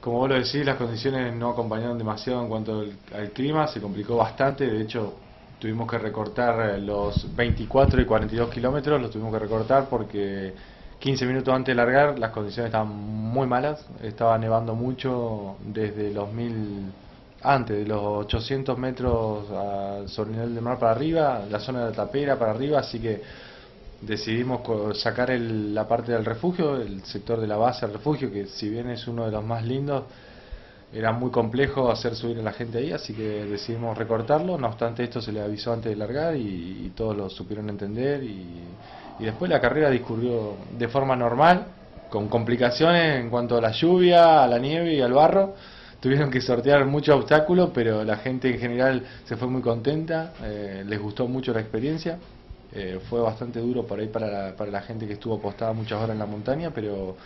como vos lo decís, las condiciones no acompañaron demasiado en cuanto al, clima, se complicó bastante, de hecho tuvimos que recortar eh, los 24 y 42 kilómetros, los tuvimos que recortar porque 15 minutos antes de largar las condiciones estaban muy malas, estaba nevando mucho desde los mil, antes de los 800 metros sobre el nivel del mar para arriba, la zona de la tapera para arriba, así que decidimos sacar la parte del refugio, el sector de la base del refugio, que si bien es uno de los más lindos, era muy complejo hacer subir a la gente ahí, así que decidimos recortarlo. No obstante, esto se le avisó antes de largar y, todos lo supieron entender. Y, después la carrera discurrió de forma normal, con complicaciones en cuanto a la lluvia, a la nieve y al barro. Tuvieron que sortear muchos obstáculos, pero la gente en general se fue muy contenta, eh, les gustó mucho la experiencia. Eh, fue bastante duro por ahí para para la gente que estuvo apostada muchas horas en la montaña, pero,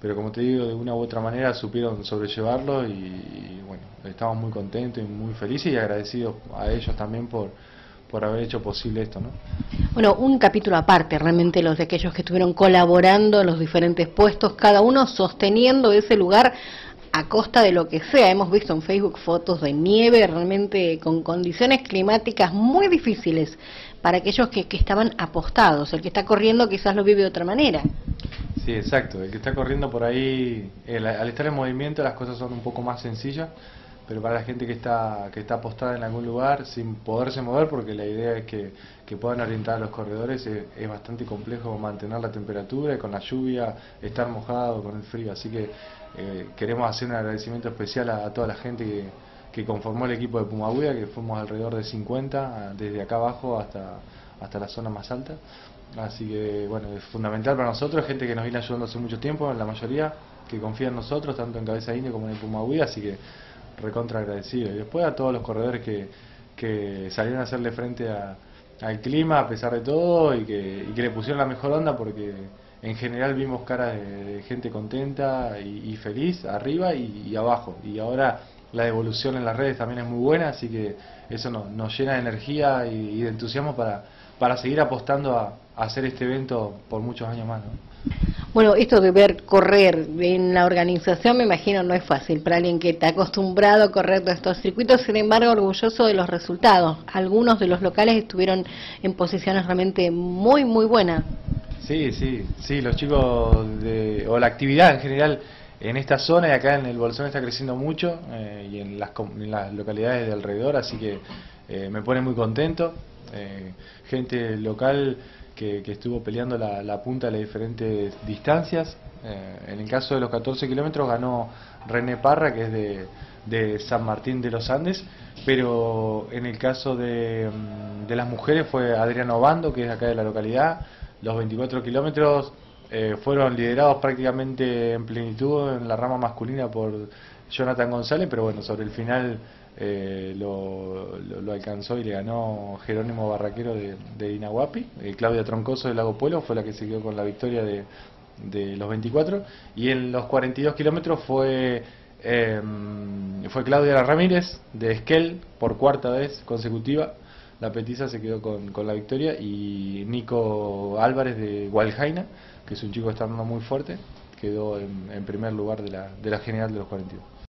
pero como te digo, de una u otra manera supieron sobrellevarlo y, bueno, estamos muy contentos y muy felices y agradecidos a ellos también por, por haber hecho posible esto, ¿no? Bueno, un capítulo aparte, realmente los de aquellos que estuvieron colaborando en los diferentes puestos, cada uno sosteniendo ese lugar a costa de lo que sea. Hemos visto en Facebook fotos de nieve realmente con condiciones climáticas muy difíciles para aquellos que, que estaban apostados. El que está corriendo quizás lo vive de otra manera. Sí, exacto. El que está corriendo por ahí, al estar en movimiento las cosas son un poco más sencillas, pero para la gente que está, que está apostada en algún lugar sin poderse mover, porque la idea es que, que puedan orientar a los corredores, es, bastante complejo mantener la temperatura y con la lluvia, estar mojado con el frío. Así que eh, queremos hacer un agradecimiento especial a, toda la gente que, que, conformó el equipo de Pumahuida, que fuimos alrededor de 50, desde acá abajo hasta, hasta la zona más alta. Así que, bueno, es fundamental para nosotros, gente que nos viene ayudando hace mucho tiempo, la mayoría, que confía en nosotros, tanto en Cabeza Indio como en el Pumahuida, así que recontra agradecido. Y después a todos los corredores que, que salieron a hacerle frente al clima, a pesar de todo, y que, y que le pusieron la mejor onda, porque en general vimos caras de, gente contenta y, feliz arriba y, abajo. Y ahora la devolución en las redes también es muy buena, así que eso nos, llena de energía y, de entusiasmo para, para seguir apostando a, hacer este evento por muchos años más. Bueno, esto de ver correr en la organización me imagino no es fácil para alguien que está acostumbrado a correr todos estos circuitos, sin embargo orgulloso de los resultados. Algunos de los locales estuvieron en posiciones realmente muy, muy buenas. Sí, sí, sí, los chicos de, o la actividad en general en esta zona y acá en el Bolsón está creciendo mucho eh, y en las, las, localidades de alrededor, así que eh, me pone muy contento. Eh, gente local que, estuvo peleando la, punta de las diferentes distancias. en el caso de los 14 kilómetros ganó René Parra, que es de, de, San Martín de los Andes, pero en el caso de, mm, de las mujeres fue Adriano Bando, que es acá de la localidad. Los 24 kilómetros eh, fueron liderados prácticamente en plenitud en la rama masculina por Jonathan González, pero bueno, sobre el final eh, lo, alcanzó y le ganó Jerónimo Barraquero de, Inahuapi. Eh, Claudia Troncoso de Lago Pueblo fue la que se quedó con la victoria de, de los 24. Y en los 42 kilómetros fue, fue Claudia Ramírez de Esquel por cuarta vez consecutiva la petiza se quedó con, con la victoria y Nico Álvarez de Gualjaina, que es un chico que está andando muy fuerte, quedó en, en primer lugar de la, de la general de los 42.